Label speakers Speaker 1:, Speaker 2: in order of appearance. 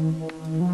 Speaker 1: Mm-hmm.